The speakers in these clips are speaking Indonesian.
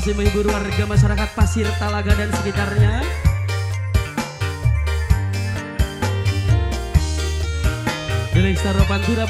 Masih menghibur warga masyarakat Pasir Talaga dan sekitarnya. Delik Staro Pantura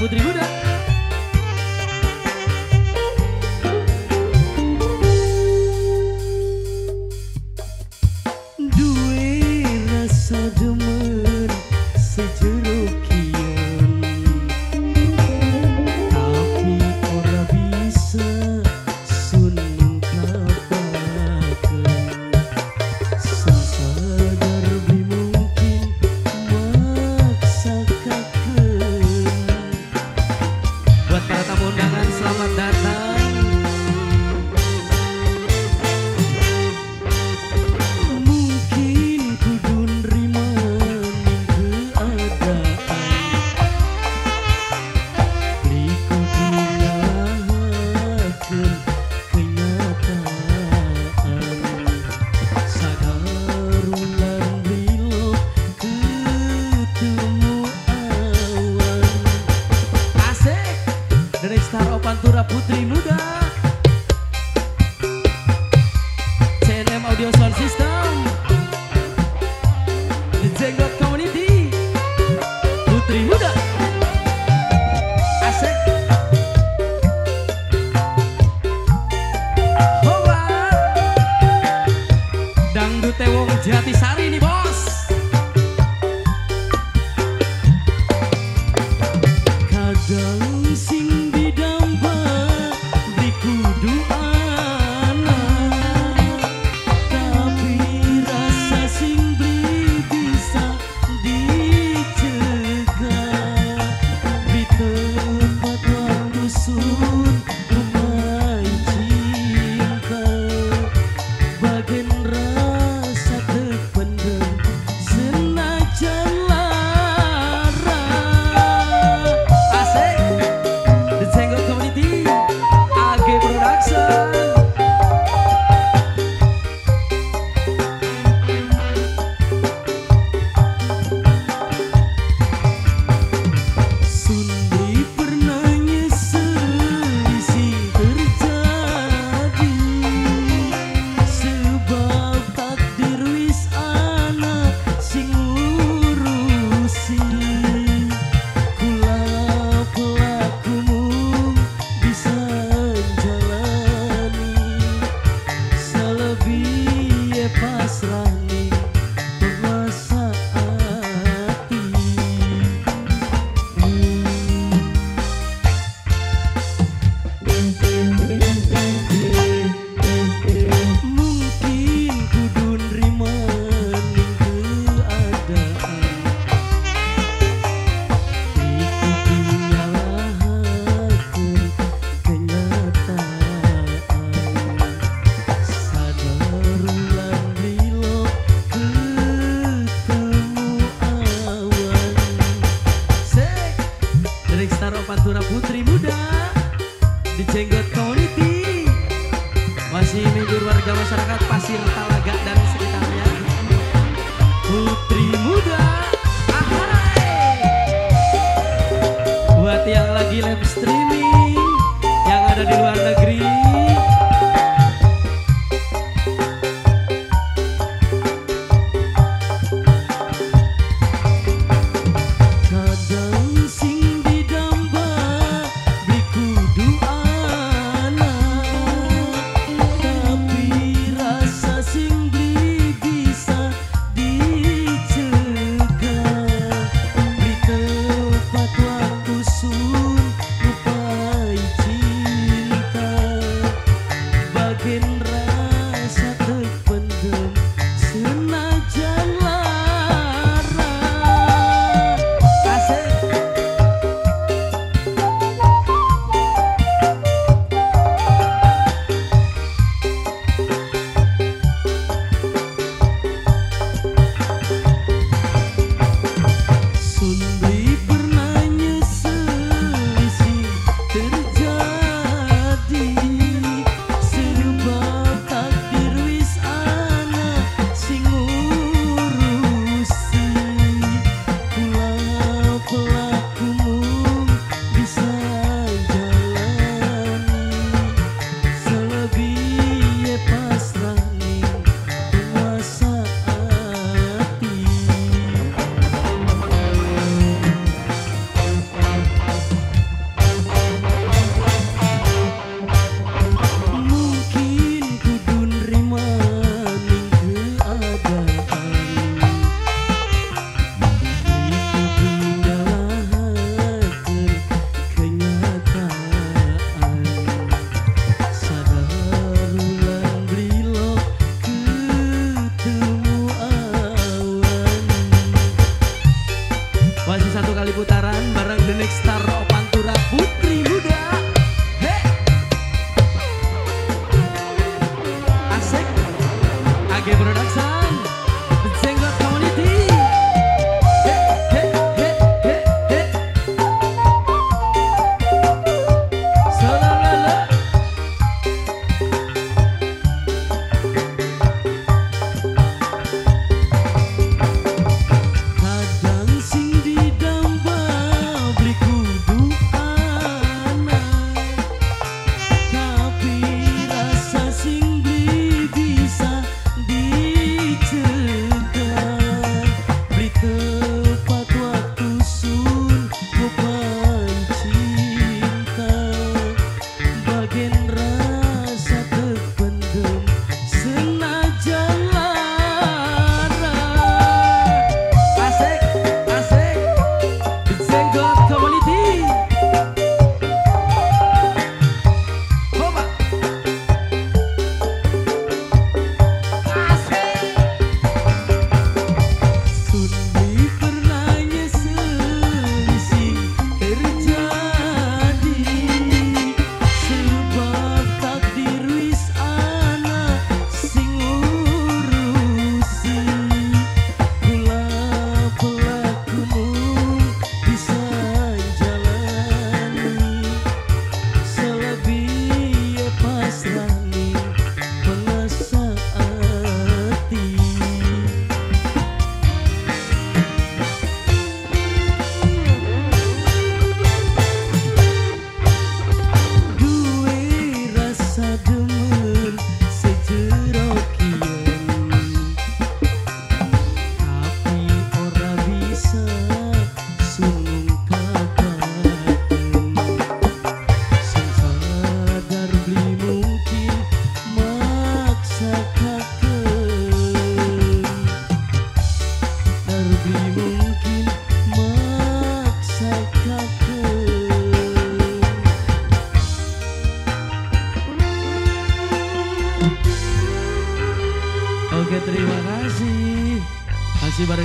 Putri Muda Pantura Putri Muda menghibur warga masyarakat Pasir Talaga dan sekitarnya. Putri Muda Ahai buat yang lagi live streaming yang ada di luar negeri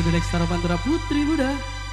Next Star Pantura Putri Muda